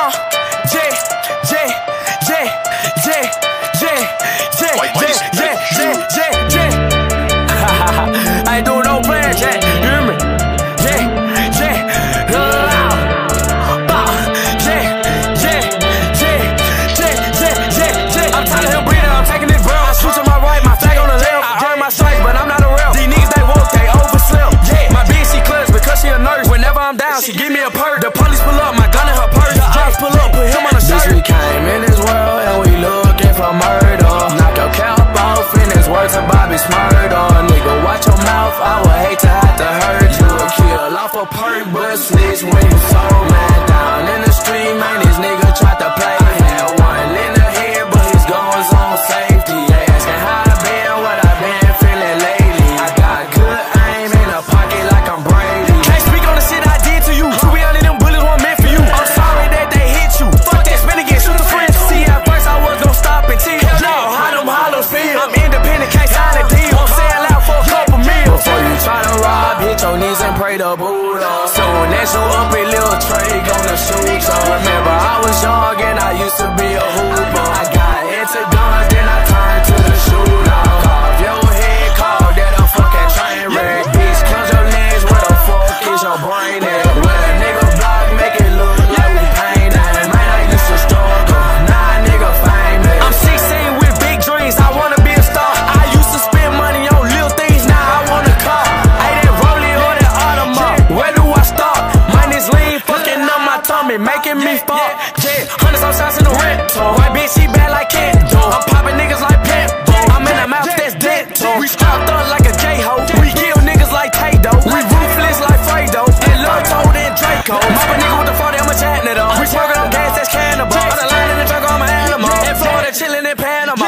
Uh. word on nigga. Watch your mouth, I would hate to have to hurt you. or kill off a perk, but snitch when you talk. on knees and pray the Buddha. Soon as you up in Lil Trey, gonna me fuck. Yeah, yeah. hundreds shots in the rental. White bitch, she bad like Kendo. I'm popping niggas like Pimp. I'm in a mouth that's dental. We strapped up like a J-ho. We kill niggas like Tato. We ruthless like Fredo. And Lil Toad and Draco. Mop a nigga with the 40, I'ma chatting it up. We smoking on gas, that's cannibal. On the line in the truck, I'm an animal. In Florida, chilling in Panama.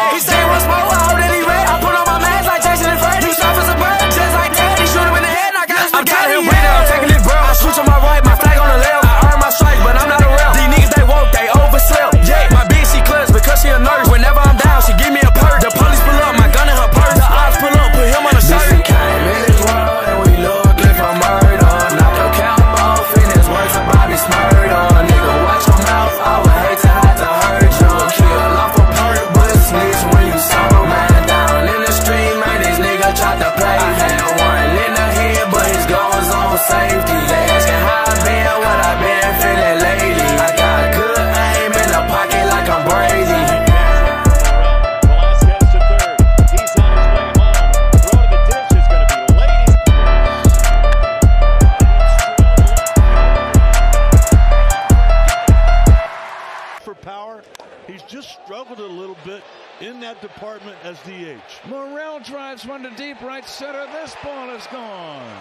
power. He's just struggled a little bit in that department as DH. Morel drives one to deep right center. This ball is gone.